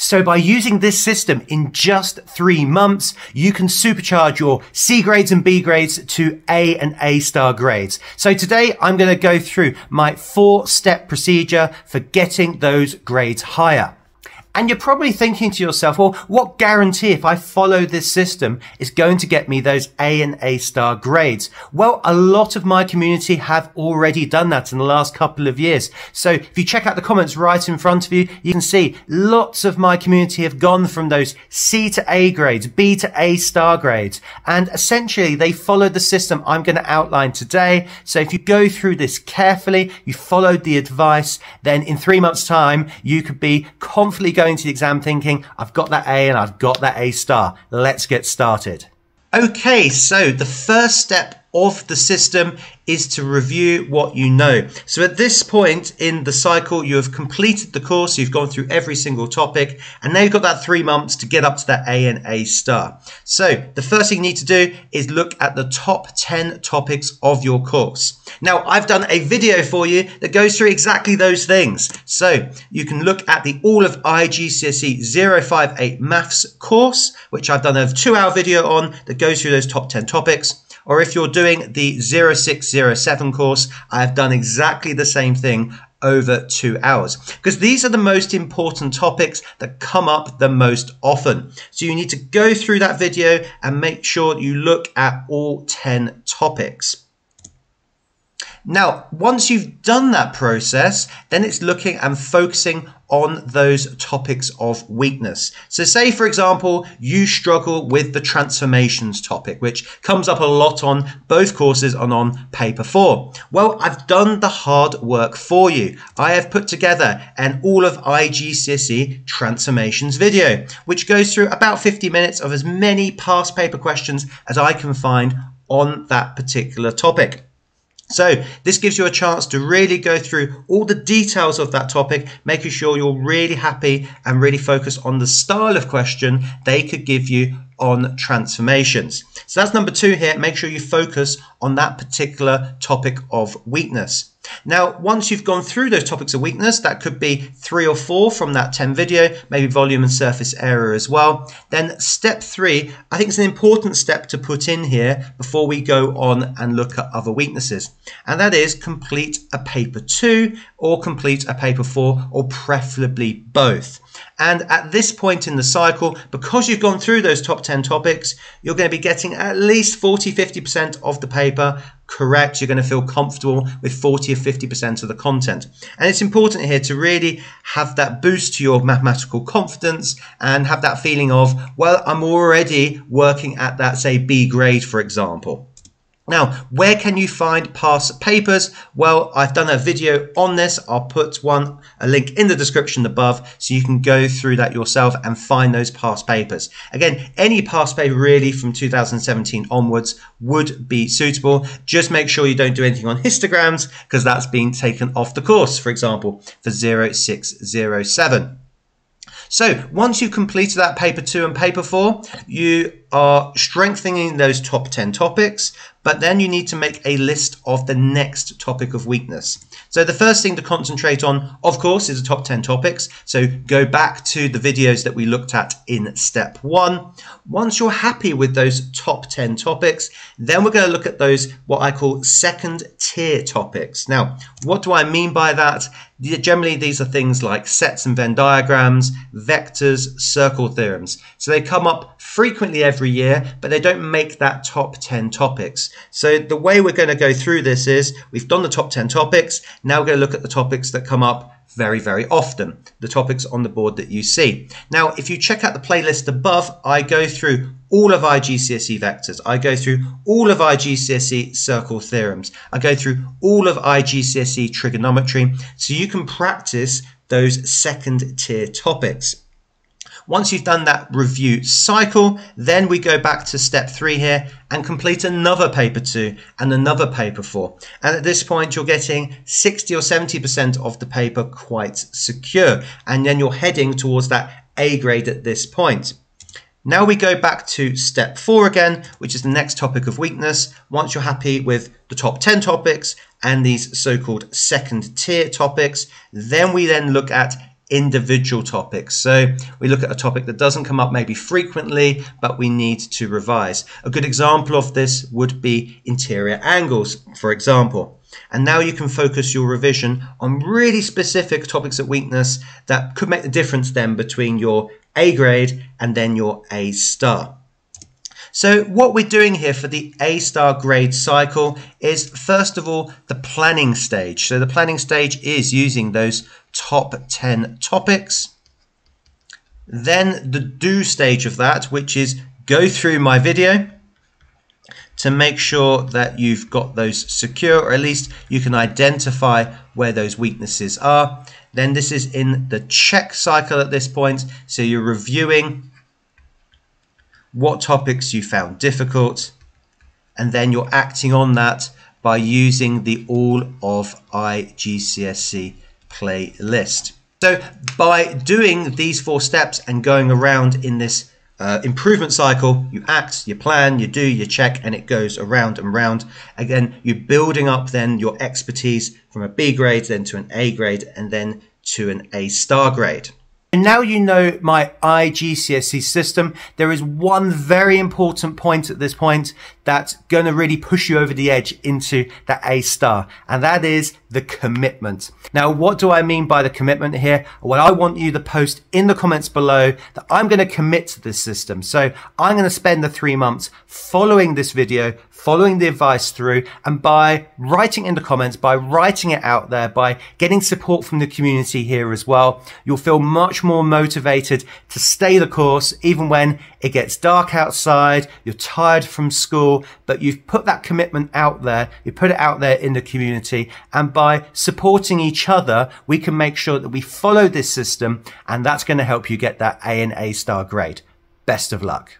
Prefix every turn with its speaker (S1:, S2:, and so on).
S1: So by using this system in just three months, you can supercharge your C grades and B grades to A and A star grades. So today I'm going to go through my four step procedure for getting those grades higher. And you're probably thinking to yourself, well, what guarantee if I follow this system is going to get me those A and A star grades? Well, a lot of my community have already done that in the last couple of years. So if you check out the comments right in front of you, you can see lots of my community have gone from those C to A grades, B to A star grades. And essentially they followed the system I'm going to outline today. So if you go through this carefully, you followed the advice, then in three months time, you could be confidently going to the exam thinking, I've got that A and I've got that A star. Let's get started. Okay, so the first step of the system is to review what you know. So at this point in the cycle, you have completed the course, you've gone through every single topic, and now you've got that three months to get up to that A and A star. So the first thing you need to do is look at the top 10 topics of your course. Now, I've done a video for you that goes through exactly those things. So you can look at the all of IGCSE 058 maths course, which I've done a two hour video on that goes through those top 10 topics or if you're doing the 0607 course, I've done exactly the same thing over two hours because these are the most important topics that come up the most often. So you need to go through that video and make sure you look at all 10 topics. Now, once you've done that process, then it's looking and focusing on those topics of weakness. So say, for example, you struggle with the transformations topic, which comes up a lot on both courses and on paper four. Well, I've done the hard work for you. I have put together an all of IGCSE transformations video, which goes through about 50 minutes of as many past paper questions as I can find on that particular topic. So this gives you a chance to really go through all the details of that topic, making sure you're really happy and really focus on the style of question they could give you on transformations. So that's number two here. Make sure you focus on that particular topic of weakness. Now, once you've gone through those topics of weakness, that could be three or four from that 10 video, maybe volume and surface area as well. Then step three, I think it's an important step to put in here before we go on and look at other weaknesses. And that is complete a paper two or complete a paper four or preferably both. And at this point in the cycle, because you've gone through those top 10 topics, you're going to be getting at least 40, 50% of the paper correct. You're going to feel comfortable with 40 or 50% of the content. And it's important here to really have that boost to your mathematical confidence and have that feeling of, well, I'm already working at that, say, B grade, for example. Now, where can you find past papers? Well, I've done a video on this. I'll put one, a link in the description above so you can go through that yourself and find those past papers. Again, any past paper really from 2017 onwards would be suitable. Just make sure you don't do anything on histograms because that's been taken off the course, for example, for 0607. So once you've completed that paper two and paper four, you are strengthening those top 10 topics, but then you need to make a list of the next topic of weakness. So the first thing to concentrate on, of course, is the top 10 topics. So go back to the videos that we looked at in step one. Once you're happy with those top 10 topics, then we're going to look at those, what I call second tier topics. Now, what do I mean by that? Generally, these are things like sets and Venn diagrams, vectors, circle theorems. So they come up frequently every year, but they don't make that top 10 topics. So the way we're going to go through this is we've done the top 10 topics. Now we're going to look at the topics that come up very, very often, the topics on the board that you see. Now, if you check out the playlist above, I go through all of IGCSE vectors. I go through all of IGCSE circle theorems. I go through all of IGCSE trigonometry so you can practice those second tier topics. Once you've done that review cycle, then we go back to step three here and complete another paper two and another paper four. And at this point, you're getting 60 or 70% of the paper quite secure. And then you're heading towards that A grade at this point. Now we go back to step four again, which is the next topic of weakness. Once you're happy with the top 10 topics and these so-called second tier topics, then we then look at individual topics. So we look at a topic that doesn't come up maybe frequently, but we need to revise. A good example of this would be interior angles, for example. And now you can focus your revision on really specific topics of weakness that could make the difference then between your A grade and then your A star. So what we're doing here for the A star grade cycle is first of all the planning stage. So the planning stage is using those top 10 topics. Then the do stage of that, which is go through my video to make sure that you've got those secure, or at least you can identify where those weaknesses are. Then this is in the check cycle at this point. So you're reviewing what topics you found difficult, and then you're acting on that by using the All of IGCSE playlist. So by doing these four steps and going around in this uh, improvement cycle, you act, you plan, you do, you check, and it goes around and round. Again, you're building up then your expertise from a B grade, then to an A grade, and then to an A star grade. And now you know my IGCSE system. There is one very important point at this point that's going to really push you over the edge into that A star. And that is the commitment. Now, what do I mean by the commitment here? Well, I want you to post in the comments below that I'm going to commit to this system. So I'm going to spend the three months following this video, following the advice through and by writing in the comments, by writing it out there, by getting support from the community here as well, you'll feel much more motivated to stay the course even when it gets dark outside, you're tired from school, but you've put that commitment out there, you put it out there in the community and by supporting each other, we can make sure that we follow this system and that's going to help you get that A and A star grade. Best of luck.